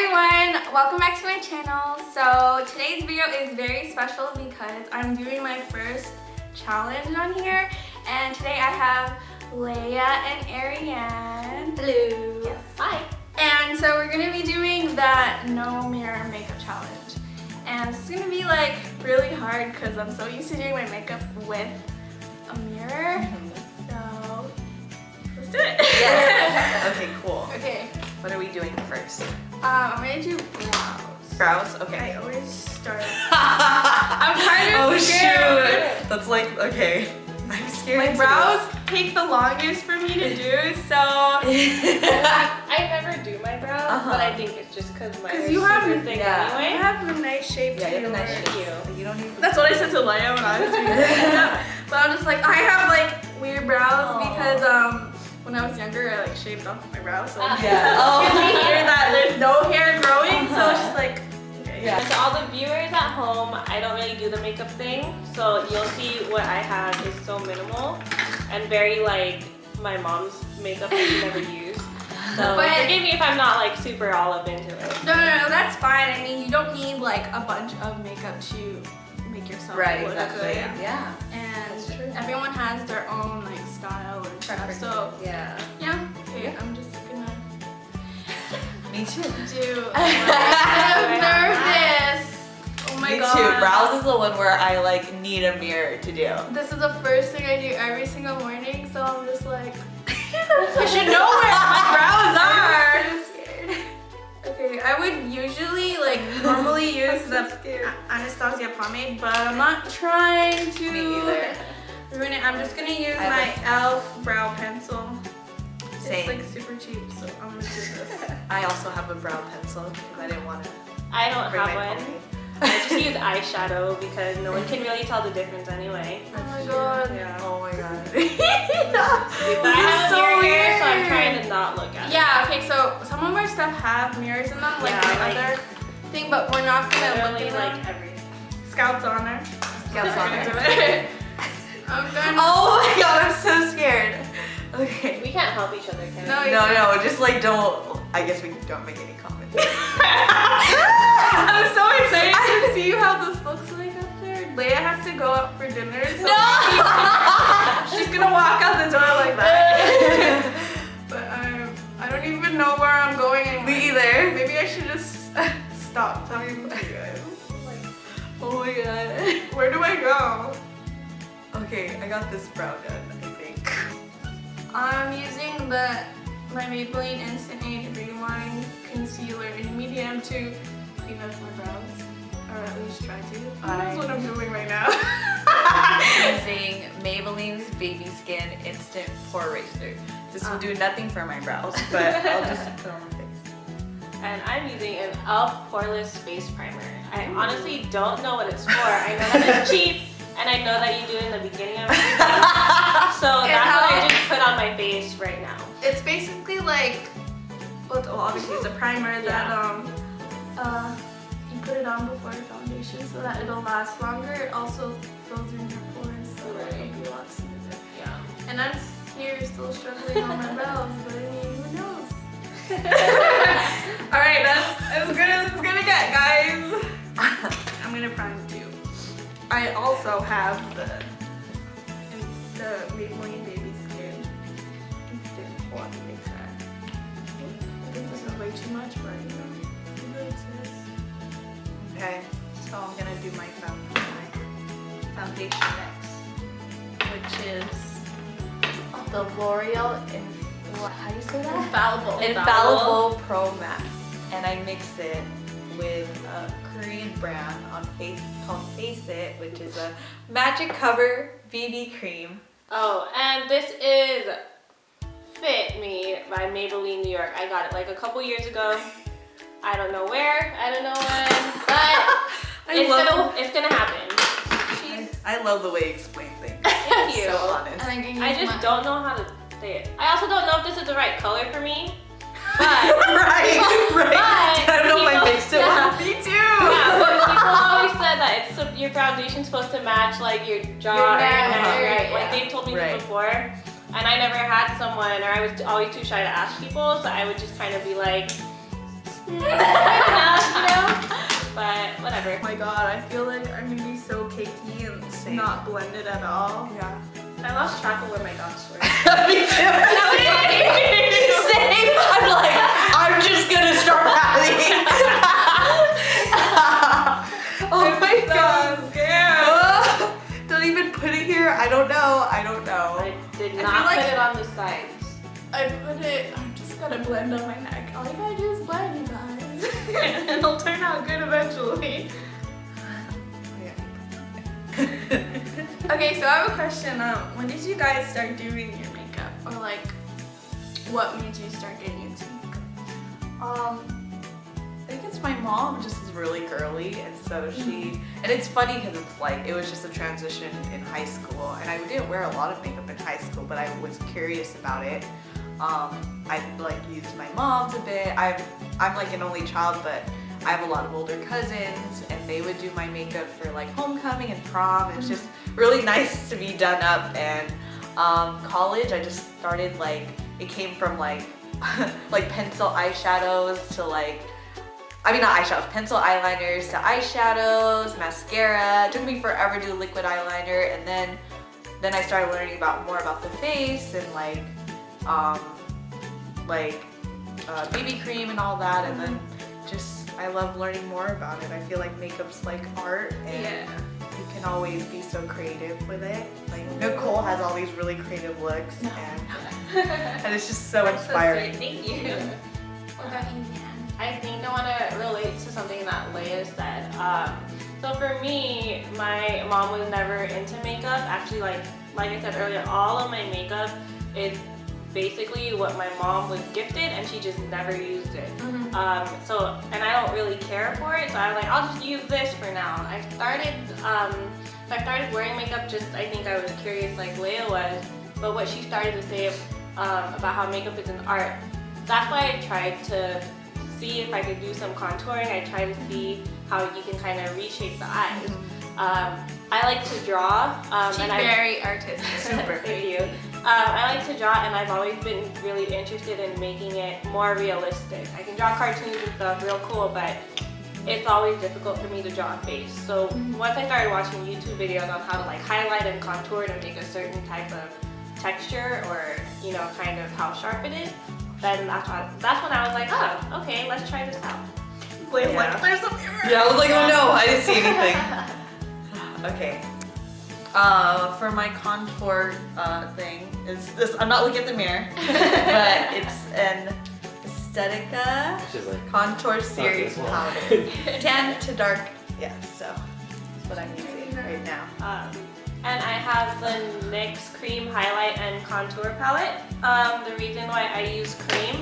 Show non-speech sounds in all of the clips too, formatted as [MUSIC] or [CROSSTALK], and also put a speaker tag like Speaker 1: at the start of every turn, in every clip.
Speaker 1: everyone, welcome back to my channel. So today's video is very special because I'm doing my first challenge on here and today I have Leah and Arianne.
Speaker 2: Hello.
Speaker 1: Yes.
Speaker 2: Hi.
Speaker 1: And so we're gonna be doing that no mirror makeup challenge. And it's gonna be like really hard because I'm so used to doing my makeup with a mirror. Mm-hmm. So let's do it.
Speaker 2: Yes. [LAUGHS] okay, cool.
Speaker 1: okay,
Speaker 2: What are we doing first?
Speaker 1: Um, I'm gonna do brows.
Speaker 2: Brows? Okay.
Speaker 1: I always start. [LAUGHS] I'm kind of
Speaker 2: oh
Speaker 1: scared.
Speaker 2: shoot. That's like, okay. I'm scared.
Speaker 1: My brows take the longest for me to [LAUGHS] do, so
Speaker 2: it. [LAUGHS]
Speaker 3: I never do my brows,
Speaker 2: Uh-huh.
Speaker 3: but I think it's just because mine
Speaker 1: 'Cause
Speaker 3: are
Speaker 1: you have-
Speaker 3: thick
Speaker 2: yeah.
Speaker 1: I
Speaker 3: anyway.
Speaker 1: have a nice shape
Speaker 2: yeah, you have a nice shape.
Speaker 3: you.
Speaker 2: You don't even.
Speaker 1: That's what I said to Leah when I was doing it. but I'm just like, I have like weird brows because um when I was younger I like shaved off my brows. So
Speaker 3: Ah. [LAUGHS]
Speaker 2: Yeah.
Speaker 1: you
Speaker 2: Oh.
Speaker 1: can hear that there's no hair growing, so it's just like okay.
Speaker 2: Yeah.
Speaker 3: To all the viewers at home, I don't really do the makeup thing, so you'll see what I have is so minimal and very like my mom's makeup that she never [LAUGHS] used. So
Speaker 1: But-
Speaker 3: forgive me if I'm not like super all up into it.
Speaker 1: No, no, no, that's fine. I mean, you don't need like a bunch of makeup to make yourself
Speaker 2: Right,
Speaker 1: look
Speaker 2: exactly.
Speaker 1: good.
Speaker 2: Yeah.
Speaker 1: And
Speaker 3: That's true.
Speaker 1: Everyone has their own like style and stuff. So
Speaker 2: Yeah.
Speaker 1: yeah, okay, I'm just gonna [LAUGHS]
Speaker 2: Me too.
Speaker 1: do. [LAUGHS] I'm nervous. Oh my
Speaker 2: Me
Speaker 1: god.
Speaker 2: too. Brows is the one where I like need a mirror to do.
Speaker 1: This is the first thing I do every single morning, so I'm just like, [LAUGHS] I should know where my brows are. I'm so scared. Okay, I would usually like normally use the Anastasia pomade, but I'm not trying to
Speaker 2: Me either.
Speaker 1: Ruin it. I'm just gonna use
Speaker 2: I
Speaker 1: my e.l.f. brow pencil.
Speaker 2: Same.
Speaker 1: It's like super cheap, so I'm gonna do this. [LAUGHS]
Speaker 2: I also have a brow pencil because I didn't want to
Speaker 3: I don't
Speaker 2: bring
Speaker 3: have
Speaker 2: my
Speaker 3: one. I just [LAUGHS] use eyeshadow because no one can really tell the difference anyway.
Speaker 1: Oh my god.
Speaker 3: Yeah.
Speaker 2: Oh my god. [LAUGHS]
Speaker 3: But I have
Speaker 2: so
Speaker 3: a mirror here, so I'm trying to not look at it.
Speaker 1: Yeah, okay, so some of our stuff have mirrors in them, like
Speaker 3: Yeah,
Speaker 1: my
Speaker 3: like-
Speaker 1: other thing, but we're not gonna look at
Speaker 3: like
Speaker 1: them.
Speaker 3: everything.
Speaker 1: Scouts honor.
Speaker 2: Scouts
Speaker 1: We're
Speaker 2: honor.
Speaker 1: Gonna do it. I'm gonna.
Speaker 2: Oh my god, I'm so scared. Okay.
Speaker 3: We can't help each other, can
Speaker 1: No,
Speaker 3: we?
Speaker 1: you-
Speaker 2: No, no, just like don't. I guess we don't make any comments. [LAUGHS] [LAUGHS]
Speaker 1: I'm so excited to see how this looks like up there. Leah has to go out for dinner. So
Speaker 2: Okay, I got this brow done, I think.
Speaker 1: I'm using the my Maybelline Instant Age Rewind Concealer in medium to clean up my brows. Or at least try to. That's what I'm doing right now. [LAUGHS] [LAUGHS]
Speaker 2: Using Maybelline's Baby Skin Instant Pore Eraser. This will ah. do nothing for my brows, but I'll just put it on my face.
Speaker 3: And I'm using an e.l.f. Poreless Face Primer. I honestly don't know what it's for. I know that it's cheap, and I know that you do it in the beginning of [LAUGHS] everything. So
Speaker 1: It
Speaker 3: that's what I just put on my face right now.
Speaker 1: It's basically like, well, obviously it's a primer that
Speaker 3: Yeah.
Speaker 1: um, uh, you put it on before foundation so that it'll last longer. It also fills in your pores, so
Speaker 3: Right.
Speaker 1: it'll be a lot smoother.
Speaker 3: Yeah.
Speaker 1: And I'm here still struggling on my brows, but I mean, who knows? [LAUGHS] [LAUGHS] All right, that's as good as it's gonna get, guys. I'm gonna prime too. I also have the the Maybelline Baby Skin Instant Water Mix Hat. I think this is way too much, but you know, it.
Speaker 2: Okay, so I'm gonna do my, found- foundation next, which is the L'Oreal Inf- how do you say that?
Speaker 1: Infallible.
Speaker 2: Infallible Pro Matte, and I mix it with a Korean brand on face called Face It, which is a Magic Cover BB cream.
Speaker 3: Oh, and this is Fit Me by Maybelline New York. I got it like a couple years ago. I don't know where, I don't know when, but [LAUGHS]
Speaker 2: I
Speaker 3: it's,
Speaker 2: love
Speaker 3: gonna, it's gonna happen.
Speaker 2: I, I love the way you explain things.
Speaker 3: Thank you.
Speaker 2: So honest.
Speaker 1: I
Speaker 3: I just don't know how to say it. I also don't know if this is the right color for me, but [LAUGHS]
Speaker 2: right, right.
Speaker 3: But
Speaker 2: I don't know if I
Speaker 3: people-
Speaker 2: mixed it
Speaker 3: yeah.
Speaker 2: well. [LAUGHS] Me too.
Speaker 3: yeah, but people always said that it's so- your foundation's supposed to match like your jaw
Speaker 1: Your
Speaker 3: or your
Speaker 1: neck,
Speaker 3: neck,
Speaker 1: yeah.
Speaker 3: right? Like they told me
Speaker 2: Right.
Speaker 3: this before, and I never had someone, or I was always too shy to ask people, so I would just kind of be like, hmm, [LAUGHS] enough, you know. But whatever.
Speaker 1: Oh my god, I feel like I'm gonna be so cakey and
Speaker 2: Same.
Speaker 1: not blended at all.
Speaker 2: Yeah.
Speaker 3: I lost track of where my dots were. [LAUGHS]
Speaker 2: Me too. [LAUGHS] Same. I'm like, I'm just gonna start patting. [LAUGHS] oh my god.
Speaker 1: Scared.
Speaker 2: Don't even put it here. I don't know. I don't know.
Speaker 3: I did not
Speaker 1: like-
Speaker 3: put it on the sides.
Speaker 1: I put it, I'm just gonna blend on my neck. All you gotta do is blend, you guys. and it'll turn out good eventually. Okay, so I have a question. Um, when did you guys start doing your makeup? Or like, what made you start getting into makeup?
Speaker 2: Um, I think it's my mom just is really girly, and so she. And it's funny because it's like it was just a transition in high school, and I didn't wear a lot of makeup in high school, but I was curious about it. Um, I like used my mom's a bit. I'm I'm like an only child, but I have a lot of older cousins, and they would do my makeup for like homecoming and prom. It's just really nice to be done up. And um, college, I just started like it came from like [LAUGHS] like pencil eyeshadows to like I mean not eyeshadows, pencil eyeliners to eyeshadows, mascara. It took me forever to do liquid eyeliner, and then then I started learning about more about the face and like um, like uh, BB cream and all that, and then just I love learning more about it. I feel like makeup's like art, and you can always be so creative with it. Like Nicole has all these really creative looks, and, [LAUGHS] and it's just so
Speaker 3: That's so
Speaker 2: inspiring.
Speaker 3: sweet. Thank you. I think I want to relate to something that Leah said. Um, so for me, my mom was never into makeup. Actually, like like I said earlier, all of my makeup is basically what my mom was gifted, and she just never used it. Um, so and I don't really care for it, so I was like, I'll just use this for now. I started um, so I started wearing makeup. Just I think I was curious, like Leah was. But what she started to say um, about how makeup is an art, that's why I tried to see if I could do some contouring. I tried to see how you can kind of reshape the eyes. Um, I like to draw, um,
Speaker 1: She's
Speaker 3: and I
Speaker 1: very artistic.
Speaker 2: Super. [LAUGHS]
Speaker 3: Thank you. Um, I like to draw, and I've always been really interested in making it more realistic. I can draw cartoons and stuff, real cool, but it's always difficult for me to draw a face. So once I started watching YouTube videos on how to like highlight and contour to make a certain type of texture, or you know, kind of how sharp it is, then that's when, that's when I was like, oh, okay, let's try this out.
Speaker 1: Wait,
Speaker 2: Yeah.
Speaker 1: like, there's a mirror.
Speaker 2: Yeah, I was like, oh no, I didn't see anything. [LAUGHS] [SIGHS] okay. Uh, for my contour uh, thing is this. I'm not looking at the mirror, [LAUGHS] but [LAUGHS] it's an Aesthetica
Speaker 4: She's like,
Speaker 2: contour series powder, [LAUGHS] tan to dark. Yeah, so that's what I'm using right now.
Speaker 3: Um, and I have the NYX Cream Highlight and Contour Palette. Um, the reason why I use cream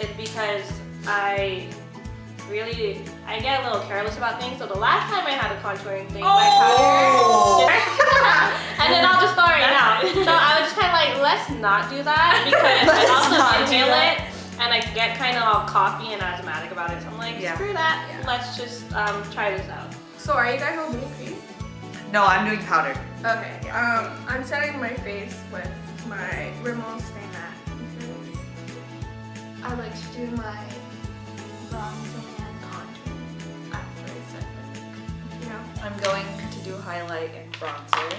Speaker 3: is because I really, I get a little careless about things. So the last time I had a contouring thing, oh! my
Speaker 2: Oh!
Speaker 3: powder, [LAUGHS] and then I'll just go right now. So I was just kind of like, let's not do that [LAUGHS] because I also
Speaker 2: not do
Speaker 3: inhale
Speaker 2: that.
Speaker 3: it. And I get kind of all coffee and asthmatic about it. So I'm like,
Speaker 2: Yeah.
Speaker 3: screw that.
Speaker 1: Yeah.
Speaker 3: Let's just um, try this out.
Speaker 1: So are you guys all doing cream?
Speaker 2: No, I'm doing powder.
Speaker 1: Okay. Um, I'm setting my face with my Rimmel Stay Matte I like to do my bronzing and contour after I set the makeup. You know.
Speaker 2: I'm going to do highlight and bronzer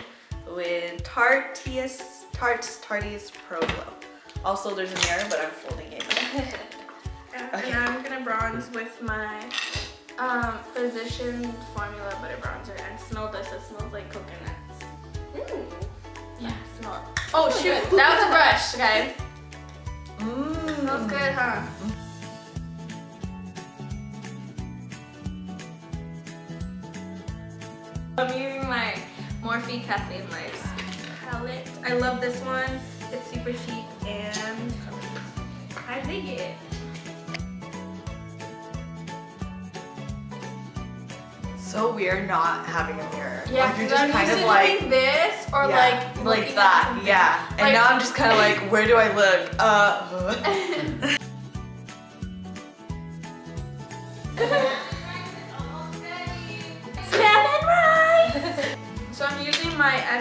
Speaker 2: with Tarte TS, Tarte's Tarte's Pro Glow. Also, there's a mirror, but I'm folding it. [LAUGHS]
Speaker 1: And,
Speaker 2: Okay.
Speaker 1: and I'm gonna bronze with my um, Physician Formula Butter Bronzer and smell this. It smells like coconuts. Yeah, smell it. Oh shoot, that was a brush, guys.
Speaker 2: Mmm.
Speaker 1: Smells good, huh? My Morphe Cafe Lights palette. I love this one. It's super chic and I dig it.
Speaker 2: So weird not having a mirror.
Speaker 1: Yeah,
Speaker 2: like you're just kind of like
Speaker 1: doing this or
Speaker 2: yeah,
Speaker 1: like
Speaker 2: like that. Yeah. And
Speaker 1: Like-
Speaker 2: now I'm just kind of like, where do I look? Uh. [LAUGHS] [LAUGHS] [LAUGHS]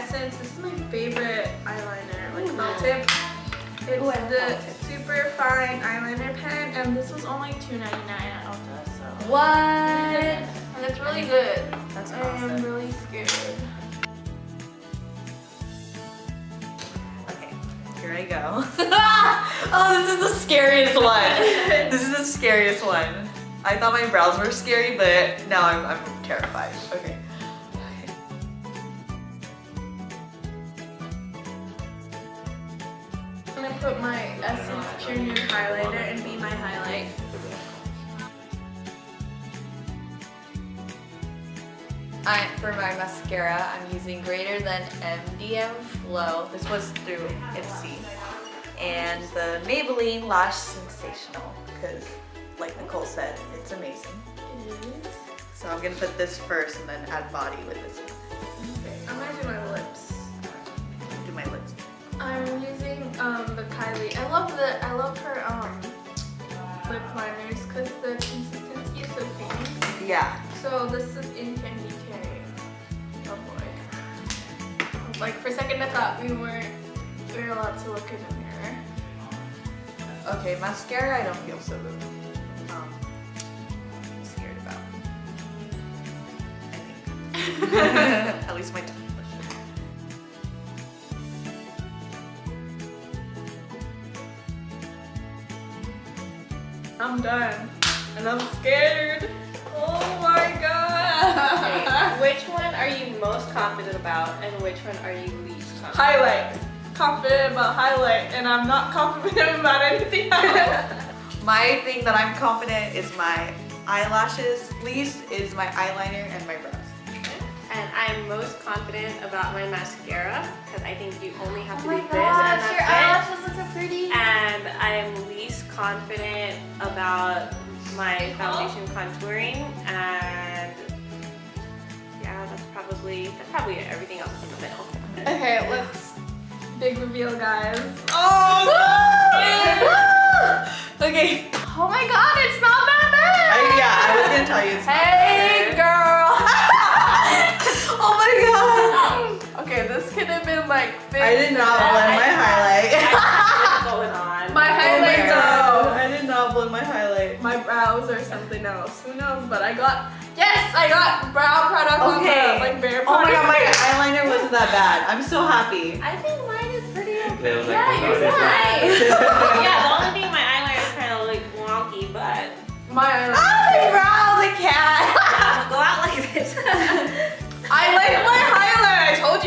Speaker 1: Essence. This is my favorite eyeliner, like felt tip. It's
Speaker 2: Ooh,
Speaker 1: the super fine eyeliner pen, and this was only $2.99 at Ulta, so.
Speaker 2: What?
Speaker 1: And it's really good.
Speaker 2: That's
Speaker 1: I am really scared.
Speaker 2: Okay, here I go. [LAUGHS] oh, this is the scariest one. [LAUGHS] This is the scariest one. I thought my brows were scary, but now I'm, I'm terrified. Okay.
Speaker 1: Put my Essence Pure Nude highlighter and be my highlight.
Speaker 2: I, for my mascara, I'm using Greater Than MDM Flow. This was through Ipsy. And the Maybelline Lash Sensational, because like Nicole said, it's amazing. It is. So I'm gonna put this first and then add body with this one.
Speaker 1: Okay, I'm gonna do my I'm using um the Kylie. I love the I love her um lip liners because the consistency is so creamy.
Speaker 2: Yeah.
Speaker 1: So this is in Candy K. Oh boy. Like for a second I thought we weren't we were allowed to look in the mirror.
Speaker 2: Okay, mascara I don't feel so good. Um, scared about. I think. [LAUGHS] [LAUGHS] At least my
Speaker 1: I'm done. And I'm scared. Oh my god.
Speaker 3: Which one are you most confident about and which one are you least confident
Speaker 1: highlight. Confident about highlight and I'm not [LAUGHS] confident about anything else. [LAUGHS]
Speaker 2: My thing that I'm confident is my eyelashes. Least is my eyeliner and my brows.
Speaker 3: And I'm most confident about my mascara because I think you only have to
Speaker 1: Oh
Speaker 3: do this and that's
Speaker 1: your
Speaker 3: it.
Speaker 1: eyelashes look so pretty.
Speaker 3: And I'm least confident about my foundation contouring and yeah, that's probably that's probably it. Everything else is in the middle.
Speaker 1: Okay, let's big reveal guys.
Speaker 2: Oh! okay.
Speaker 1: Oh my god, it's not that bad!
Speaker 2: I, yeah, I was gonna tell you. It's not
Speaker 1: Hey like fixed.
Speaker 2: I did not blend
Speaker 1: then-
Speaker 2: my highlight. [LAUGHS]
Speaker 3: What's going on?
Speaker 1: My
Speaker 2: Oh my
Speaker 1: highlight
Speaker 2: god.
Speaker 1: though.
Speaker 2: I did not blend my highlight.
Speaker 1: My brows or something else. Who knows? But I got yes, I got brow product on
Speaker 2: Okay.
Speaker 1: the like bare
Speaker 2: Oh my god, my eyeliner wasn't that bad. I'm so happy.
Speaker 3: I think mine is pretty okay.
Speaker 4: They was
Speaker 3: yeah,
Speaker 4: "Oh,
Speaker 3: yours
Speaker 4: it's
Speaker 3: is
Speaker 4: nice."
Speaker 3: nice. yeah, the only thing my eyeliner is kind of like wonky, but
Speaker 1: My eyeliner.
Speaker 2: Oh, my brows, I [LAUGHS] can't. [LAUGHS]
Speaker 3: go out like this.
Speaker 1: I like my highlight. I told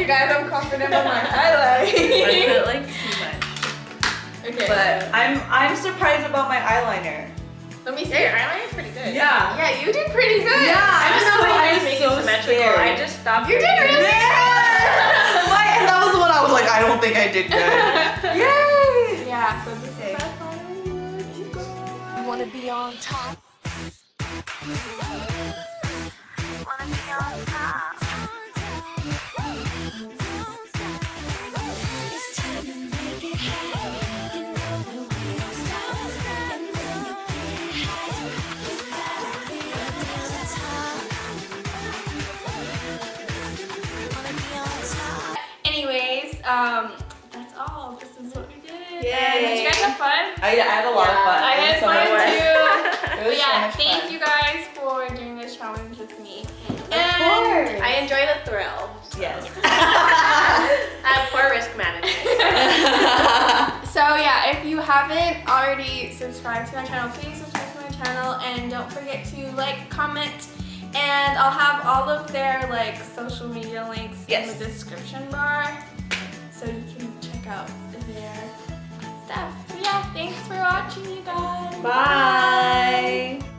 Speaker 1: you guys I'm confident with my highlight. [LAUGHS]
Speaker 2: like too much.
Speaker 1: okay.
Speaker 2: But I'm I'm surprised about my eyeliner.
Speaker 1: let me see.
Speaker 3: yeah, your eyeliner is pretty good.
Speaker 2: Yeah.
Speaker 1: Yeah, you did pretty good.
Speaker 2: Yeah,
Speaker 3: I
Speaker 2: I'm
Speaker 3: don't know
Speaker 2: so-
Speaker 3: how you
Speaker 2: I'm
Speaker 3: make
Speaker 2: so
Speaker 3: it symmetrical.
Speaker 2: scared.
Speaker 3: I just stopped.
Speaker 1: You did
Speaker 3: working.
Speaker 1: really
Speaker 2: Yeah! [LAUGHS] My, that was the one I was like, I don't think I did good. [LAUGHS] Yay!
Speaker 1: Yeah, so this
Speaker 2: Okay.
Speaker 1: is my final look, you.
Speaker 5: Wanna be on top. Wanna be on top.
Speaker 2: I, I had a lot of fun.
Speaker 1: I had
Speaker 2: so
Speaker 1: fun too. [LAUGHS]
Speaker 2: It
Speaker 1: But
Speaker 2: was so
Speaker 1: yeah,
Speaker 2: much
Speaker 1: thank
Speaker 2: fun.
Speaker 1: you guys for doing this challenge with me.
Speaker 2: Of
Speaker 1: And
Speaker 2: course.
Speaker 3: I enjoy the thrill.
Speaker 2: Yes. [LAUGHS]
Speaker 3: I have poor risk management. [LAUGHS]
Speaker 1: So yeah, if you haven't already subscribed to my channel, please subscribe to my channel and don't forget to like, comment, and I'll have all of their like social media links
Speaker 2: Yes.
Speaker 1: in the description bar so you can check out their stuff yeah, thanks for watching you guys. Bye.
Speaker 2: Bye.